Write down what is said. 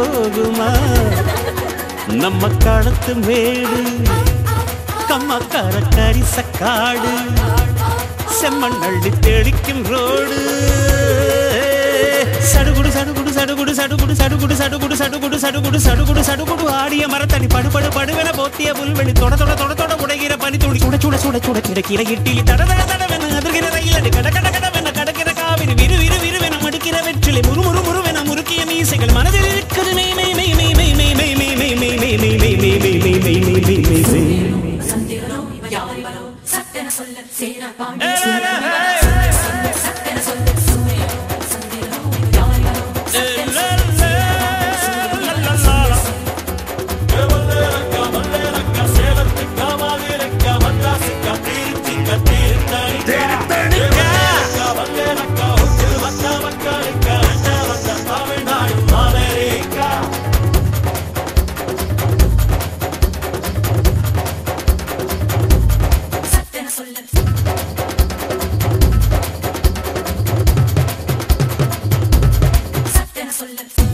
போகுமா நம்ம காலத்து மேடு கம்மக்கார கரிசக்காடு செம்மண் அள்ளி தெளிக்கும் ரோடு சடுகுடு சடுகுடு சடுகுடு சடுகுடு சடுகுடு சடுகுடு சடுகுடு சடுகுடு சடுகுடு சடுகுடு ஆடிய மரத்தடி படுபடு படுவென போத்திய புல்வெளி தொட தொட தொட தொட உடைகிற பனி துளி சுட சுட சுட சுட கிடக்கிற இட்டி தட தட தடவென அதிர்கிற ரயிலடி கட கட கடவென கடக்கிற காவிரி விறு விறு விறுவென மடுக்கிற வெற்றிலை முறு மிலி மிலி மிலி let's go